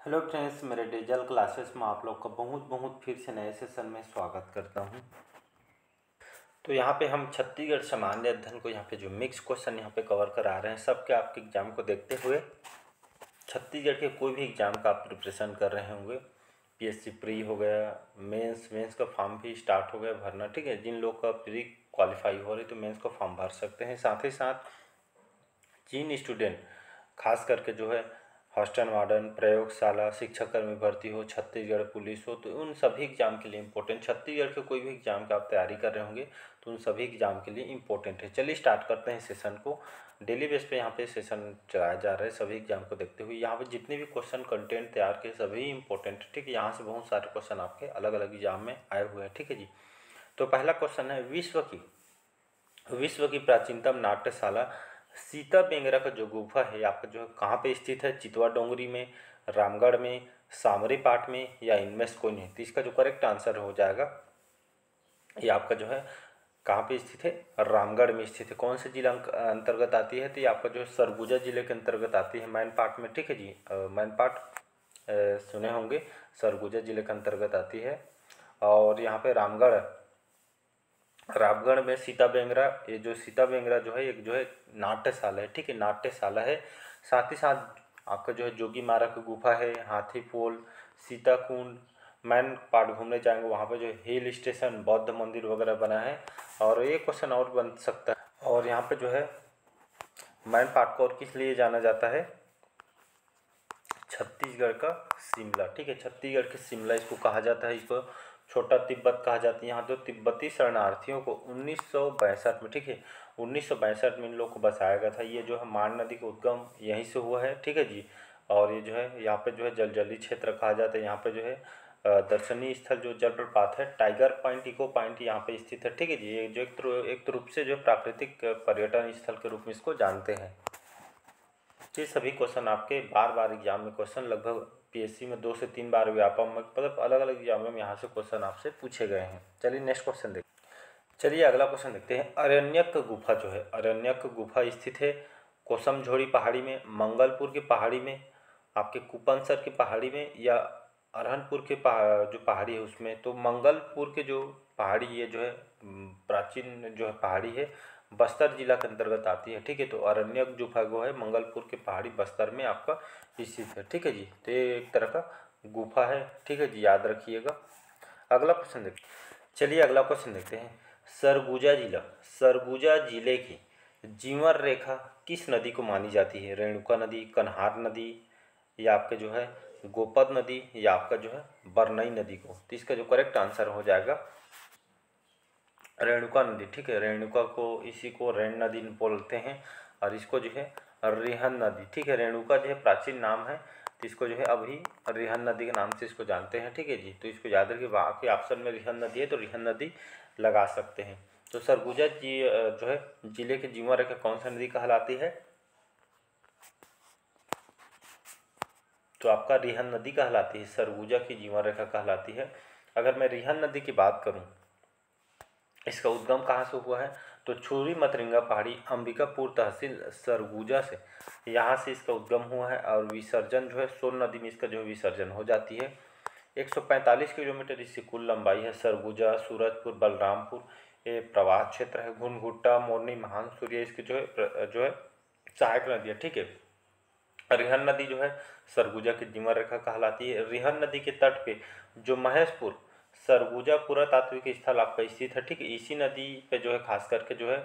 Hello friends, मेरे digital classes में आप लोग का बहुत बहुत फिर से नए सेशन में स्वागत करता हूँ। तो यहाँ पे हम छत्तीसगढ़ सामान्य अध्ययन को, यहाँ पे जो मिक्स क्वेश्चन यहाँ पे कवर करा रहे हैं, सबके आपके एग्ज़ाम को देखते हुए, छत्तीसगढ़ के कोई भी एग्ज़ाम का आप प्रिपरेशन कर रहे होंगे पीएससी प्री हो गया मेंस मेंस का फॉर्म भी स्टार्ट हो गया भरना, ठीक है? जिन लोग का प्री क्वालिफाई हो रही तो मेंस का फॉर्म भर सकते हैं। साथ ही साथ, जिन स्टूडेंट खास करके जो है हॉस्टल वार्डन प्रयोगशाला शिक्षक कर्मी भर्ती हो छत्तीसगढ़ पुलिस हो तो उन सभी एग्ज़ाम के लिए इम्पोर्टेंट छत्तीसगढ़ के कोई भी एग्ज़ाम का आप तैयारी कर रहे होंगे तो उन सभी एग्ज़ाम के लिए इम्पोर्टेंट है। चलिए स्टार्ट करते हैं सेशन को। डेली बेस पे यहाँ पे सेशन चलाया जा रहा है, सभी एग्ज़ाम को देखते हुए। यहाँ पे जितने भी क्वेश्चन कंटेंट तैयार किए, सभी इंपॉर्टेंट ठीक है? यहाँ से बहुत सारे क्वेश्चन आपके अलग अलग एग्ज़ाम में आए हुए हैं, ठीक है जी? तो पहला क्वेश्चन है विश्व की विश्व की प्राचीनतम नाट्यशाला सीता बेंगरा का जो गुफा है, आपका जो है कहाँ पे स्थित है? चितवा डोंगरी में, रामगढ़ में, सामरी पाट में या इनमें से कोई नहीं? तो इसका जो करेक्ट आंसर हो जाएगा, ये आपका जो है, कहाँ पे स्थित है? रामगढ़ में स्थित है। कौन से जिला अंतर्गत आती है? तो ये आपका जो है सरगुजा ज़िले के अंतर्गत आती है, मैन पाट में, ठीक है जी? मैन पाट सुने होंगे। सरगुजा ज़िले के अंतर्गत आती है। और यहाँ पे रामगढ़ रामगढ़ में सीता बेंगरा, ये जो सीता बेंगरा जो है, एक जो है नाट्यशाला है, ठीक है, नाट्यशाला है। साथ ही साथ आपका जो है जोगी मारा की गुफा है, हाथी पोल, सीता कुंड मैन पार्ट घूमने जाएँगे वहाँ पे जो हिल स्टेशन, बौद्ध मंदिर वगैरह बना है। और ये क्वेश्चन और बन सकता है। और यहाँ पे जो है मैन पार्ट को और किस लिए जाना जाता है? छत्तीसगढ़ का शिमला, ठीक है, छत्तीसगढ़ के शिमला इसको कहा जाता है इसको। छोटा तिब्बत कहा जाता है। यहाँ तो तिब्बती शरणार्थियों को उन्नीस में, ठीक है, उन्नीस में इन लोग को बसाया गया था। ये जो है मान नदी का उद्गम यहीं से हुआ है, ठीक है जी? और ये जो है, यहाँ पे जो है जलजली क्षेत्र कहा जाता है। यहाँ पे जो है दर्शनीय स्थल जो जलप्रपात है, टाइगर पॉइंट, इको पॉइंट यहाँ पे स्थित है, ठीक है जी? ये जो एक एक रूप से जो प्राकृतिक पर्यटन स्थल के रूप में इसको जानते हैं। ये सभी क्वेश्चन आपके बार बार एग्ज़ाम में क्वेश्चन लगभग पीएससी में दो से तीन बार व्यापम मतलब अलग अलग एग्ज़ाम में यहाँ से क्वेश्चन आपसे पूछे गए हैं। चलिए नेक्स्ट क्वेश्चन देखते चलिए अगला क्वेश्चन देखते हैं। अरण्यक गुफा जो है, अरण्यक गुफा स्थित है कोसम झोड़ी पहाड़ी में, मंगलपुर की पहाड़ी में, आपके कुपनसर की पहाड़ी में या अरहनपुर के पहाड़ जो पहाड़ी है उसमें। तो मंगलपुर के जो पहाड़ी ये जो है प्राचीन जो है पहाड़ी है बस्तर जिला के अंतर्गत आती है, ठीक है? तो अरण्यक जो भागो है, मंगलपुर के पहाड़ी बस्तर में आपका स्थित है, ठीक है जी? तो एक तरह का गुफा है, ठीक है जी? याद रखिएगा। अगला क्वेश्चन देखते चलिए अगला क्वेश्चन देखते हैं। सरगुजा जिला, सरगुजा ज़िले की जीवन रेखा किस नदी को मानी जाती है? रेणुका नदी, कन्हार नदी, या आपके जो है, गोपद नदी, या आपका जो है, बरनई नदी को? तो इसका जो करेक्ट आंसर हो जाएगा रेणुका नदी, ठीक है? रेणुका को, इसी को रेण नदी बोलते हैं और इसको जो है रिहन नदी, ठीक है? रेणुका जो है प्राचीन नाम है तो इसको जो है अभी रिहन नदी के नाम से इसको जानते हैं, ठीक है जी? तो इसको याद रखिए बाकी ऑप्शन में रिहन नदी है तो रिहन नदी लगा सकते हैं। तो सरगुजा जी जो है ज़िले के जीवा रेखा कौन सा नदी कहलाती है? तो आपका रिहन नदी कहलाती है, सरगुजा की जीवा रेखा कहलाती है। अगर मैं रिहन नदी की बात करूँ इसका उद्गम कहाँ से हुआ है? तो छुरी मतरिंगा पहाड़ी अंबिकापुर तहसील सरगुजा से। यहाँ से इसका उद्गम हुआ है और विसर्जन जो है सोन नदी में इसका जो विसर्जन हो जाती है। 145 किलोमीटर इसकी कुल लंबाई है, सरगुजा, सूरजपुर, बलरामपुर। ये प्रवाह क्षेत्र है, घुनघुट्टा, मोरनी महान सूर्य इसकी जो है जो है सहायक नदी है ठीक है? रिहन नदी जो है सरगुजा की जीवन रेखा कहलाती है। रिहन नदी के तट पे जो महेशपुर सरगुजा पुरातात्विक स्थल आपका स्थित है। ठीक इसी नदी पे जो है, खास करके जो है,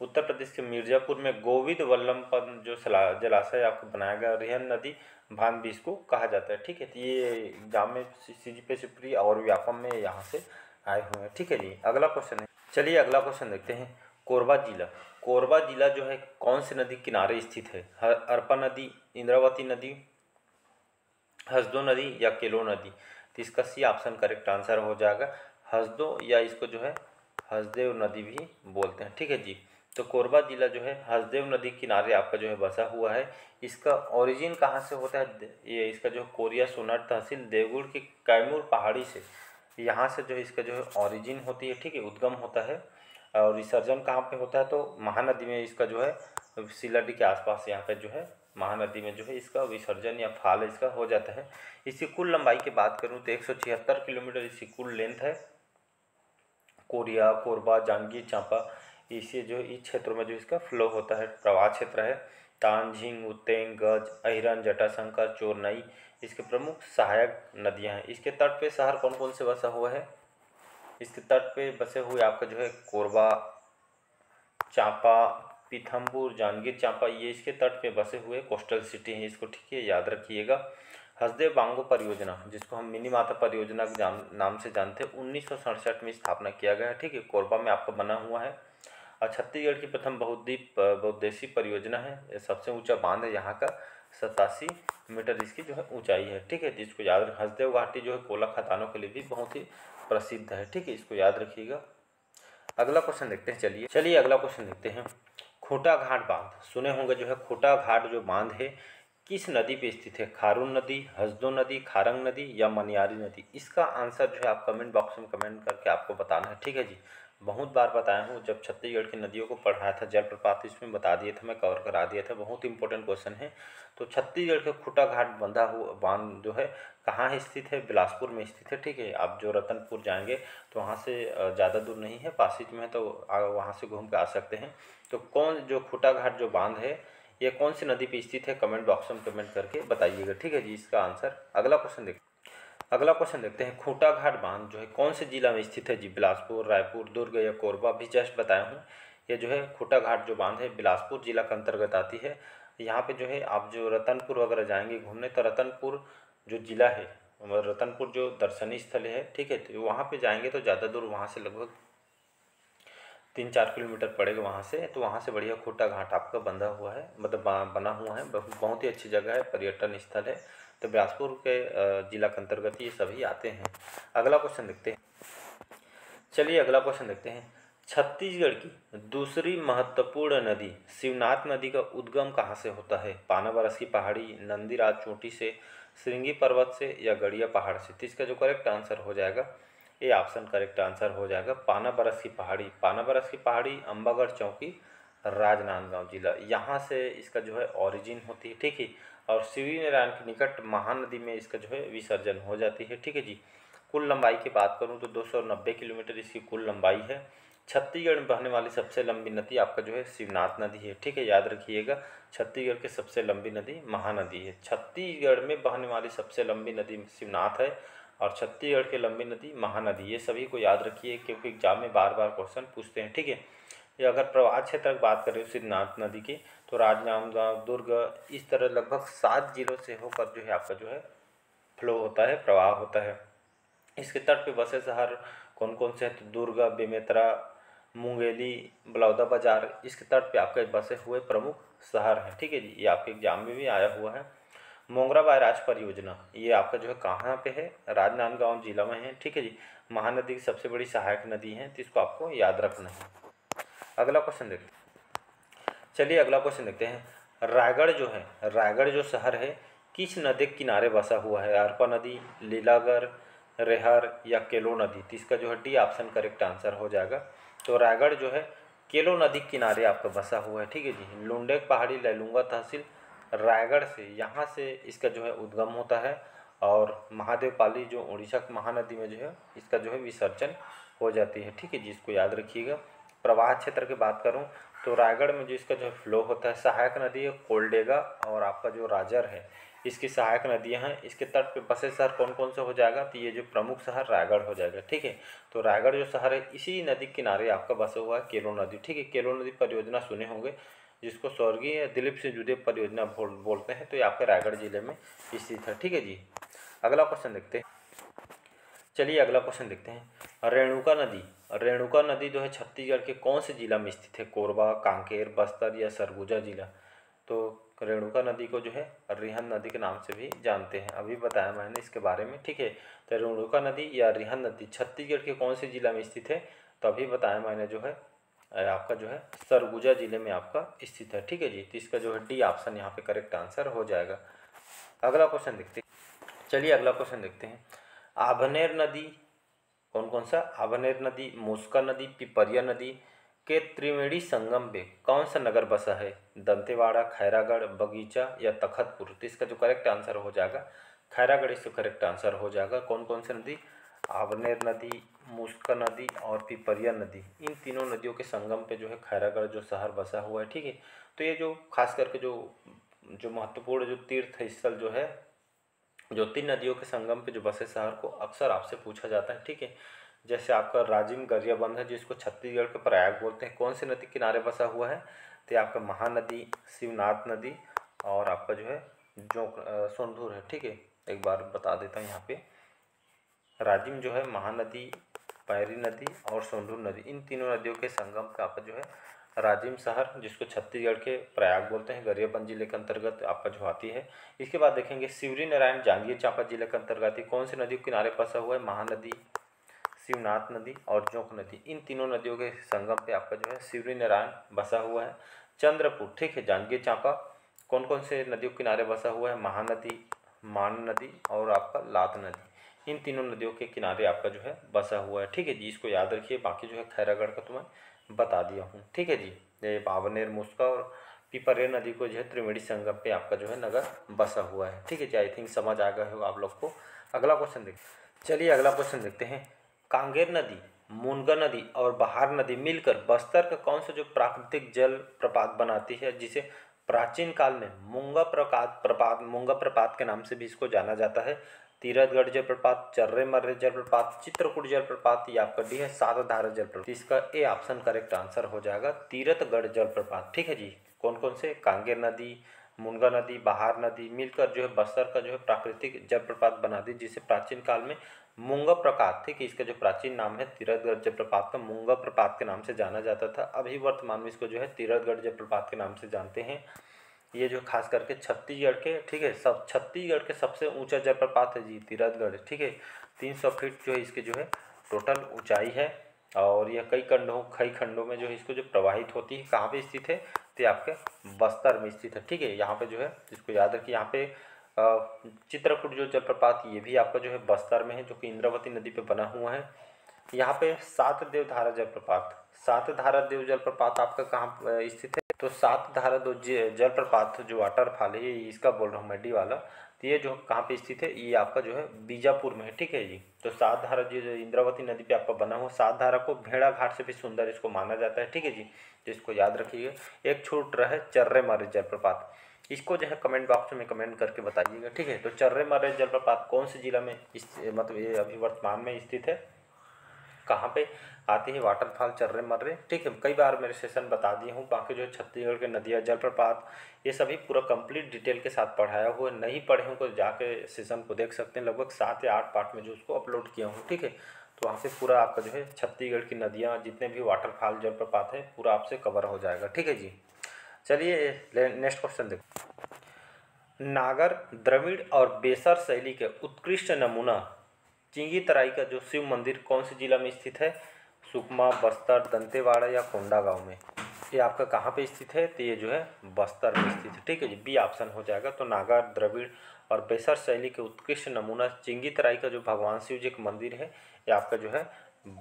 उत्तर प्रदेश के मिर्जापुर में गोविंद वल्लभ जो जलाशय आपको बनाया गया रिहन नदी भान बीस को कहा जाता है। ठीक है तो ये एग्ज़ाम में सी जी पी प्री और व्यापम में यहाँ से आए हुए हैं। ठीक है जी, अगला क्वेश्चन है। चलिए अगला क्वेश्चन देखते हैं। कोरबा जिला। कोरबा जिला जो है, कौन सी नदी किनारे स्थित है, अरपा नदी, इंद्रावती नदी, हसदो नदी या केलो नदी? तो इसका सी ऑप्शन करेक्ट आंसर हो जाएगा। हसदो या इसको जो है, हसदेव नदी भी बोलते हैं। ठीक है जी? तो कोरबा जिला जो है, हसदेव नदी किनारे आपका जो है बसा हुआ है। इसका ओरिजिन कहाँ से होता है? ये इसका जो कोरिया सोनार तहसील देवगुड़ की कैमूर पहाड़ी से। यहाँ से जो है इसका जो है ओरिजिन होती है। ठीक है? उद्गम होता है। और विसर्जन कहाँ पे होता है? तो महानदी में इसका जो है सिलाडी के आसपास यहाँ पे जो है महानदी में जो है इसका विसर्जन या फाल इसका हो जाता है। इसकी कुल लंबाई की बात करूँ तो एक सौ छिहत्तर किलोमीटर इसकी कुल लेंथ है। कोरिया, कोरबा जांगी चांपा, इसे जो इस क्षेत्रों में जो इसका फ्लो होता है, प्रवाह क्षेत्र है। तान झींग उतेंग, गज, अहिरन, जटाशंकर, चोरनई, इसके प्रमुख सहायक नदियाँ हैं। इसके तट पे शहर कौन कौन से बसा हुआ है? इसके तट पे बसे हुए आपका जो है कोरबा, चांपा पीथमपुर, जांजगीर चांपा, ये इसके तट पे बसे हुए कोस्टल सिटी हैं। इसको ठीक है याद रखिएगा। हसदेव बांगो परियोजना, जिसको हम मिनी माता परियोजना के नाम से जानते हैं, उन्नीस सौ सड़सठ में स्थापना किया गया है। ठीक है, कोरबा में आपका बना हुआ है। और छत्तीसगढ़ की प्रथम बहुद्वीप बहुद्देशीय परियोजना है। सबसे ऊँचा बाँध है यहाँ का, सतासी मीटर इसकी जो है ऊंचाई है। ठीक है, जिसको याद रख, हसदेव घाटी जो है कोला खदानों के लिए भी बहुत ही प्रसिद्ध है। ठीक है, इसको याद रखिएगा। अगला क्वेश्चन देखते हैं, चलिए। चलिए, अगला क्वेश्चन देखते हैं। खोटा घाट बाँध। सुने होंगे जो है खोटा घाट जो बाँध है, किस नदी पे स्थित है? खारून नदी हजदो नदी, खारंग नदी या मनियारी नदी? इसका आंसर जो है आप कमेंट बॉक्स में कमेंट करके आपको बताना है। ठीक है जी? बहुत बार बताया हूँ, जब छत्तीसगढ़ की नदियों को पढ़ाया था, जलप्रपात इसमें बता दिए थे, मैं कवर करा दिया था, बहुत इंपॉर्टेंट क्वेश्चन है। तो छत्तीसगढ़ के खुटा घाट बंधा हुआ बाँध जो है, कहाँ स्थित है? बिलासपुर में स्थित है, ठीक है? आप जो रतनपुर जाएँगे तो वहाँ से ज़्यादा दूर नहीं है पासिज में है तो वहाँ से घूम के आ सकते हैं। तो कौन जो खुटा घाट जो बाँध है, ये कौन सी नदी पर स्थित है? कमेंट बॉक्स में कमेंट करके बताइएगा, ठीक है जी? इसका आंसर अगला क्वेश्चन देखते अगला क्वेश्चन देखते हैं। खूंटा घाट बाँध जो है, कौन से जिला में स्थित है? जी, बिलासपुर, रायपुर, दुर्ग या कोरबा भी जस्ट बताया हूँ। ये जो है खूंटा घाट जो बाँध है, बिलासपुर जिला के अंतर्गत आती है। यहाँ पे जो है, आप जो रतनपुर वगैरह जाएँगे घूमने तो रतनपुर जो जिला है रतनपुर जो दर्शनीय स्थल है, ठीक है तो वहाँ पे जाएँगे तो ज़्यादा दूर वहाँ से लगभग तीन चार किलोमीटर पड़ेगा वहाँ से तो वहाँ से बढ़िया खूटा घाट आपका बंधा हुआ है मतलब बना हुआ है। बहुत ही अच्छी जगह है, पर्यटन स्थल है। तो बिलासपुर के जिला के अंतर्गत ये सभी आते हैं। अगला क्वेश्चन देखते हैं। चलिए अगला क्वेश्चन देखते हैं। छत्तीसगढ़ की दूसरी महत्वपूर्ण नदी शिवनाथ नदी का उद्गम कहाँ से होता है? पानाबरस की पहाड़ी, नंदीराज चोटी से, श्रृंगी पर्वत से या गड़िया पहाड़ से? तो इसका जो करेक्ट आंसर हो जाएगा, ये ऑप्शन करेक्ट आंसर हो जाएगा पाना बरस की पहाड़ी। पाना बरस की पहाड़ी अम्बागढ़ चौकी, राजनांदगांव जिला। यहाँ से इसका जो है ओरिजिन होती है। ठीक है। और शिवी नारायण के निकट महानदी में इसका जो है विसर्जन हो जाती है। ठीक है जी। कुल लंबाई की बात करूँ तो 290 किलोमीटर इसकी कुल लंबाई है। छत्तीसगढ़ में बहने वाली सबसे लंबी नदी आपका जो है शिवनाथ नदी है। ठीक है, याद रखिएगा, छत्तीसगढ़ की सबसे लंबी नदी महानदी है। छत्तीसगढ़ में बहने वाली सबसे लंबी नदी शिवनाथ है और छत्तीसगढ़ की लंबी नदी महानदी ये सभी को याद रखिए, क्योंकि एग्ज़ाम में बार बार क्वेश्चन पूछते हैं। ठीक है या अगर प्रवाह क्षेत्र की बात करें सिद्धनाथ नदी की तो राजनांदगांव, दुर्ग, इस तरह लगभग सात जिलों से होकर जो है आपका जो है फ्लो होता है, प्रवाह होता है। इसके तट पे बसे शहर कौन कौन से हैं? तो दुर्ग, बेमेतरा, मुंगेली बलौदा बाज़ार इसके तट पे आपके बसे हुए प्रमुख शहर हैं। ठीक है जी, ये आपके एग्ज़ाम में भी आया हुआ है। मोंगरा बैराज परियोजना, ये आपका जो है कहाँ पे है? राजनांदगांव जिला में है। ठीक है जी, महानदी की सबसे बड़ी सहायक नदी है तो इसको आपको याद रखना है। अगला क्वेश्चन देखते चलिए अगला क्वेश्चन देखते हैं। रायगढ़ जो है, रायगढ़ जो शहर है, किस नदी के किनारे बसा हुआ है? अरपा नदी लीलागढ़ रेहर या केलो नदी? तो इसका जो है डी ऑप्शन करेक्ट आंसर हो जाएगा। तो रायगढ़ जो है, केलो नदी के किनारे आपका बसा हुआ है, ठीक है जी? लुंडेक पहाड़ी लैलूँगा तहसील रायगढ़ से, यहाँ से इसका जो है उद्गम होता है और महादेव पाली जो उड़ीसा महानदी में जो है, इसका जो है विसर्जन हो जाती है, ठीक है जी? इसको याद रखिएगा। प्रवाह क्षेत्र की बात करूँ तो रायगढ़ में जो इसका जो फ्लो होता है सहायक नदी है कोल्डेगा और आपका जो राजर है इसकी सहायक नदियाँ हैं। इसके तट पे बसे शहर कौन कौन से हो जाएगा? तो ये जो प्रमुख शहर रायगढ़ हो जाएगा ठीक है? तो रायगढ़ जो शहर है इसी नदी किनारे आपका बसा हुआ है केलो नदी ठीक है? केलो नदी परियोजना सुने होंगे जिसको स्वर्गीय दिलीप सिंह जुदे परियोजना बोल, बोलते हैं तो ये आपके रायगढ़ ज़िले में स्थित है ठीक है जी? अगला क्वेश्चन देखते हैं। चलिए अगला क्वेश्चन देखते हैं। रेणुका नदी रेणुका नदी जो है छत्तीसगढ़ के कौन से जिला में स्थित है? कोरबा, कांकेर, बस्तर या सरगुजा जिला? तो रेणुका नदी को जो है रिहन नदी के नाम से भी जानते हैं। अभी बताया मैंने इसके बारे में, ठीक है? तो रेणुका नदी या रिहन नदी छत्तीसगढ़ के कौन से जिला में स्थित है? तो अभी बताया मैंने जो है आपका जो है सरगुजा ज़िले में आपका स्थित है, ठीक है जी? तो इसका जो है डी ऑप्शन यहाँ पे करेक्ट आंसर हो जाएगा। अगला क्वेश्चन देखते चलिए अगला क्वेश्चन देखते हैं। आभनेर नदी कौन कौन सा? आभनेर नदी, मुस्का नदी, पिपरिया नदी के त्रिवेणी संगम पे कौन सा नगर बसा है? दंतेवाड़ा, खैरागढ़, बगीचा या तखतपुर? तो इसका जो करेक्ट आंसर हो जाएगा, खैरागढ़ इसका करेक्ट आंसर हो जाएगा। कौन कौन सी नदी? आवनेर नदी, मुस्का नदी और पिपरिया नदी। इन तीनों नदियों के संगम पे जो है खैरागढ़ जो शहर बसा हुआ है, ठीक है? तो ये जो खास करके जो जो महत्वपूर्ण जो तीर्थ स्थल जो है जो तीन नदियों के संगम पे जो बसे शहर को अक्सर आपसे पूछा जाता है, ठीक है? जैसे आपका राजिम गरियाबंद है, जिसको छत्तीसगढ़ के प्रयाग बोलते हैं, कौन सी नदी किनारे बसा हुआ है? तो आपका महानदी, शिवनाथ नदी और आपका जो है जो सोनधुर है, ठीक है? एक बार बता देता हूँ यहाँ पे। राजिम जो है महानदी, पैरी नदी और सोनधुर नदी, इन तीनों नदियों के संगम का आपका जो है राजिम शहर जिसको छत्तीसगढ़ के प्रयाग बोलते हैं, गरियाबंद ज़िले के अंतर्गत आपका जो आती है। इसके बाद देखेंगे शिवरी नारायण जांजगीर चांपा ज़िले के अंतर्गत ही कौन सी नदी किनारे बसा हुआ है? महानदी, शिवनाथ नदी और जोंक नदी। इन तीनों नदियों के संगम पे आपका जो है शिवरी नारायण बसा हुआ है। चंद्रपुर, ठीक है जांजगीर चांपा कौन कौन से नदियों के किनारे बसा हुआ है? महानदी, मान नदी और आपका लात नदी। इन तीनों नदियों के किनारे आपका जो है बसा हुआ है। ठीक है जी, इसको याद रखिए। बाकी जो है खैरागढ़ का तो मैं बता दिया हूँ। ठीक है जी, ये पावनेर, मुस्का और पिपरे नदी को जो है त्रिवेणी संगम पे आपका जो है नगर बसा हुआ है। ठीक है जी आई थिंक समझ आ गया होगा आप लोग को। अगला क्वेश्चन देख, चलिए अगला क्वेश्चन देखते हैं। कांगेर नदी, मुनगा नदी और बहार नदी मिलकर बस्तर का कौन सा जो प्राकृतिक जल प्रपात बनाती है, जिसे प्राचीन काल में मुंगा प्रपात प्रपात, मुंगा प्रपात के नाम से भी इसको जाना जाता है तीरथगढ़ जलप्रपात चर्रे मर्रे जलप्रपात, चित्रकूट जलप्रपात, ये आपका डी है सात धारा जलप्रपात। इसका ए ऑप्शन करेक्ट आंसर हो जाएगा, तीरथगढ़ जलप्रपात। ठीक है जी? कौन कौन से? कांगेर नदी, मुनगा नदी, बहार नदी, मिलकर जो है बस्तर का जो है प्राकृतिक जलप्रपात बना दी, जिसे प्राचीन काल में मुंगा प्रपात, ठीक है, इसका जो प्राचीन नाम है तीरथगढ़ जलप्रपात का मुंगा प्रपात के नाम से जाना जाता था। अभी वर्तमान में इसको जो है तीरथगढ़ जलप्रपात के नाम से जानते हैं। ये जो खास करके छत्तीसगढ़ के, ठीक है, सब छत्तीसगढ़ के सबसे ऊँचा जलप्रपात है जी, तीरथगढ़, ठीक है। तीन सौ फीट जो है इसके जो है टोटल ऊंचाई है और यह कई खंडों कई खंडों में जो है इसको जो प्रवाहित होती है, कहाँ पे स्थित है? तो आपके बस्तर में स्थित है, ठीक है। यहाँ पे जो है, इसको याद रखिए, यहाँ पे चित्रकूट जो जलप्रपात, ये भी आपका जो है बस्तर में है, जो कि इंद्रावती नदी पे बना हुआ है। यहाँ पे सात देव धारा जलप्रपात सात धारा देव जलप्रपात आपका कहाँ स्थित है? तो सात धारा दो जलप्रपात जो वाटरफॉल है, ये इसका बोल रहा हूँ मैं, डी वाला। तो ये जो कहाँ पे स्थित है, ये आपका जो है बीजापुर में है, ठीक है जी? तो सात धारा जो इंद्रावती नदी पे आपका बना हुआ, सात धारा को भेड़ा घाट से भी सुंदर इसको माना जाता है, ठीक है जी? तो इसको याद रखिएगा। एक छूट रहे चर्रे मारे जलप्रपात। इसको जो है कमेंट बॉक्स में कमेंट करके बताइएगा, ठीक है? तो चर्रे मारे जलप्रपात कौन से जिला में इस मतलब ये अभी वर्तमान में स्थित है? कहाँ पे आती है वाटरफॉल चर्रे मर्रे ठीक है, कई बार मेरे सेशन बता दिए हूँ, बाकी जो छत्तीसगढ़ के नदियाँ, जलप्रपात, ये सभी पूरा कंप्लीट डिटेल के साथ पढ़ाया हुआ है। नहीं पढ़े हूँ तो जाके सेशन को देख सकते हैं। लगभग सात या आठ पार्ट में जो उसको अपलोड किया हूँ, ठीक है। तो वहाँ से पूरा आपका जो है छत्तीसगढ़ की नदियाँ, जितने भी वाटरफॉल जलप्रपात है, पूरा आपसे कवर हो जाएगा। ठीक है जी। चलिए नेक्स्ट क्वेश्चन देखो। नागर, द्रविड़ और बेसर शैली के उत्कृष्ट नमूना चिंगी तराई का जो शिव मंदिर कौन से जिला में स्थित है? सुकमा बस्तर दंतेवाड़ा या कोंडा गाँव में? ये आपका कहाँ पे स्थित है? तो ये जो है बस्तर में स्थित है। ठीक है जी बी ऑप्शन हो जाएगा तो नागा द्रविड़ और बेसर शैली के उत्कृष्ट नमूना चिंगी तराई का जो भगवान शिव जी का मंदिर है ये आपका जो है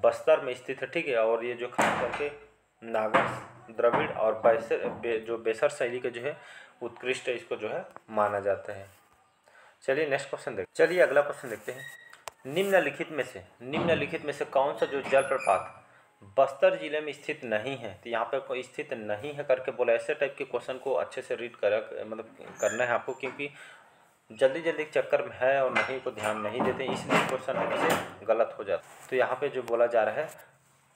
बस्तर में स्थित है। ठीक है और ये जो खास करके नागर द्रविड़ और बैसर बे, जो बेसर शैली का जो है उत्कृष्ट इसको जो है माना जाता है। चलिए नेक्स्ट क्वेश्चन देख चलिए अगला क्वेश्चन देखते हैं। निम्नलिखित में से, निम्नलिखित में से कौन सा जो जलप्रपात बस्तर ज़िले में स्थित नहीं है? तो यहाँ पे कोई स्थित नहीं है करके बोला, ऐसे टाइप के क्वेश्चन को अच्छे से रीड कर मतलब करना है आपको, क्योंकि जल्दी जल्दी चक्कर में है और नहीं को ध्यान नहीं देते, इसलिए क्वेश्चन आपसे गलत हो जाता तो यहाँ पे जो बोला जा रहा है,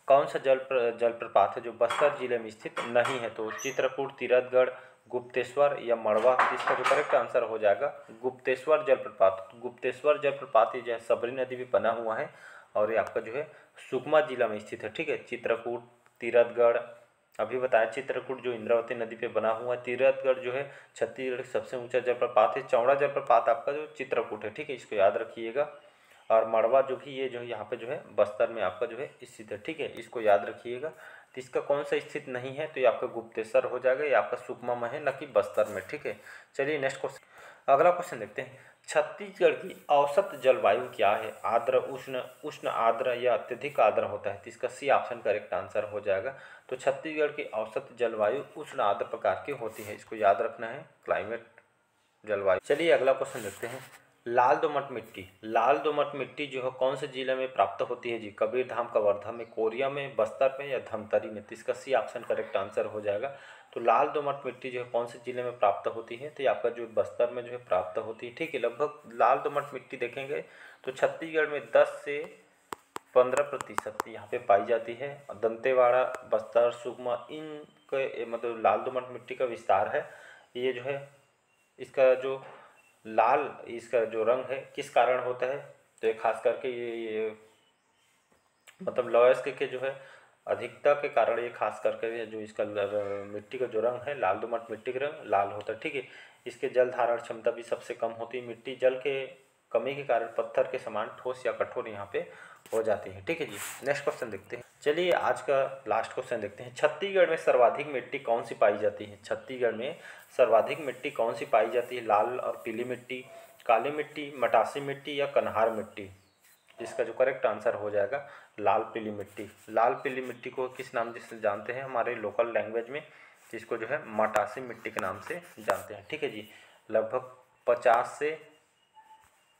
कौन सा जल जलप्रपात है जो बस्तर ज़िले में स्थित नहीं है? तो चित्रकूट, तीरथगढ़ गुप्तेश्वर या मड़वा, इसका जो करेक्ट आंसर हो जाएगा, गुप्तेश्वर जलप्रपात। गुप्तेश्वर जलप्रपात, ये जो है सबरी नदी भी बना हुआ है और ये आपका जो है सुकमा जिला में स्थित है, ठीक है? चित्रकूट, तीरथगढ़, अभी बताया चित्रकूट जो इंद्रावती नदी पे बना हुआ है, तीरथगढ़ जो है छत्तीसगढ़ सबसे ऊँचा जलप्रपात है, चौड़ा जलप्रपात आपका जो चित्रकूट है, ठीक है? इसको याद रखिएगा। और मड़वा जो भी ये जो है यहाँ पे जो है बस्तर में आपका जो है स्थित है, ठीक है? इसको याद रखिएगा। इसका कौन सा स्थित नहीं है तो ये आपका गुप्तेश्वर हो जाएगा, ये आपका सुकमा में है, न कि बस्तर में, ठीक है? चलिए नेक्स्ट क्वेश्चन अगला क्वेश्चन देखते हैं। छत्तीसगढ़ की औसत जलवायु क्या है? आर्द्र, उष्ण उष्ण आर्द्र या अत्यधिक आर्द्र होता है? तो इसका सी ऑप्शन करेक्ट आंसर हो जाएगा। तो छत्तीसगढ़ की औसत जलवायु उष्ण आर्द्र प्रकार की होती है। इसको याद रखना है क्लाइमेट जलवायु। चलिए अगला क्वेश्चन देखते हैं। लाल दोमट मिट्टी। लाल दोमट मिट्टी जो है, कौन से ज़िले में प्राप्त होती है जी? कबीर धाम, कवर्धा में, कोरिया में, बस्तर में या धमतरी में? तो इसका सी ऑप्शन करेक्ट आंसर हो जाएगा। तो लाल दोमट मिट्टी जो है, कौन से ज़िले में प्राप्त होती है? तो आपका जो बस्तर में जो है, प्राप्त होती है। ठीक है, लगभग लाल दोमट मिट्टी देखेंगे तो छत्तीसगढ़ में दस से पंद्रह प्रतिशत यहाँ पे पाई जाती है। दंतेवाड़ा, बस्तर, सुकमा इनके मतलब लाल दोमट मिट्टी का विस्तार है। ये जो है, इसका जो लाल, इसका जो रंग है, किस कारण होता है? तो ये खास करके ये ये मतलब लॉयस्क के जो है, अधिकता के कारण ये खास करके जो इसका मिट्टी का जो रंग है, लाल दोमट मिट्टी का रंग, लाल होता है, ठीक है? इसके जल धारण क्षमता भी सबसे कम होती है मिट्टी, जल के कमी के कारण पत्थर के समान ठोस या कठोर यहाँ पे हो जाती है। ठीक है जी नेक्स्ट क्वेश्चन देखते हैं। चलिए आज का लास्ट क्वेश्चन देखते हैं। छत्तीसगढ़ में सर्वाधिक मिट्टी कौन सी पाई जाती है? छत्तीसगढ़ में सर्वाधिक मिट्टी कौन सी पाई जाती है? लाल और पीली मिट्टी, काली मिट्टी, मटासी मिट्टी या कन्हार मिट्टी? जिसका जो करेक्ट आंसर हो जाएगा, लाल पीली मिट्टी। लाल पीली मिट्टी को किस नाम से जानते हैं? हमारे लोकल लैंग्वेज में जिसको जो है मटासी मिट्टी के नाम से जानते हैं। ठीक है जी, लगभग पचास से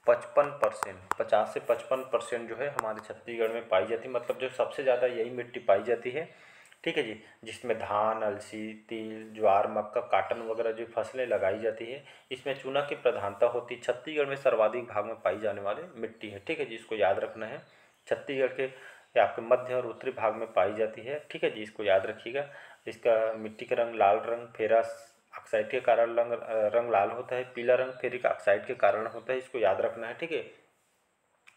पचपन परसेंट, पचास से पचपन परसेंट जो है हमारे छत्तीसगढ़ में पाई जाती है। मतलब जो सबसे ज़्यादा यही मिट्टी पाई जाती है, ठीक है जी? जिसमें धान, अलसी, तिल, ज्वार, मक्का, काटन वगैरह जो फ़सलें लगाई जाती है, इसमें चूना की प्रधानता होती है। छत्तीसगढ़ में सर्वाधिक भाग में पाई जाने वाली मिट्टी है, ठीक है जी? इसको याद रखना है। छत्तीसगढ़ के आपके मध्य और उत्तरी भाग में पाई जाती है, ठीक है जी? इसको याद रखिएगा। इसका मिट्टी का रंग लाल रंग, फेरा ऑक्साइड के कारण रंग रंग लाल होता है, पीला रंग फेरिक ऑक्साइड के कारण होता है, इसको याद रखना है, ठीक है?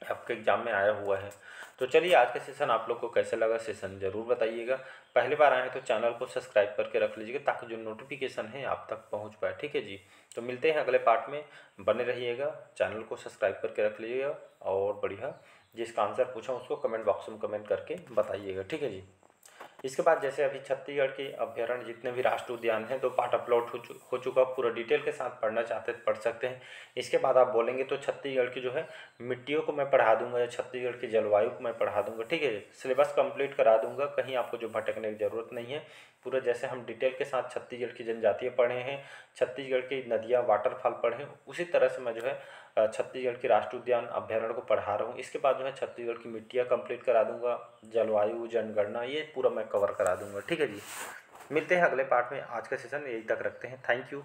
आपके एग्ज़ाम में आया हुआ है। तो चलिए आज का सेशन आप लोग को कैसे लगा सेशन ज़रूर बताइएगा। पहली बार आए हैं तो चैनल को सब्सक्राइब करके रख लीजिएगा, ताकि जो नोटिफिकेशन है आप तक पहुँच पाए, ठीक है जी? तो मिलते हैं अगले पार्ट में। बने रहिएगा चैनल को सब्सक्राइब करके रख लीजिएगा, और बढ़िया जिसका आंसर पूछा, उसको कमेंट बॉक्स में कमेंट करके बताइएगा, ठीक है जी? इसके बाद जैसे अभी छत्तीसगढ़ के अभ्यारण्य जितने भी राष्ट्रीय उद्यान हैं तो पार्ट अपलोड हो, चु, हो चुका पूरा डिटेल के साथ पढ़ना चाहते पढ़ सकते हैं। इसके बाद आप बोलेंगे तो छत्तीसगढ़ की जो है मिट्टियों को मैं पढ़ा दूँगा या छत्तीसगढ़ की जलवायु को मैं पढ़ा दूँगा। ठीक है सिलेबस कंप्लीट करा दूँगा कहीं आपको जो भटकने की ज़रूरत नहीं है। पूरा जैसे हम डिटेल के साथ छत्तीसगढ़ की जनजातियाँ पढ़े हैं छत्तीसगढ़ की नदियाँ वाटरफॉल पढ़े उसी तरह से मैं जो है छत्तीसगढ़ के राष्ट्र उद्यान अभ्यारण्य को पढ़ा रहा हूँ। इसके बाद जो है छत्तीसगढ़ की मिट्टियाँ कंप्लीट करा दूँगा। जलवायु, जनगणना, ये पूरा मैं कवर करा दूँगा। ठीक है जी। मिलते हैं अगले पार्ट में। आज का सेशन यही तक रखते हैं। Thank you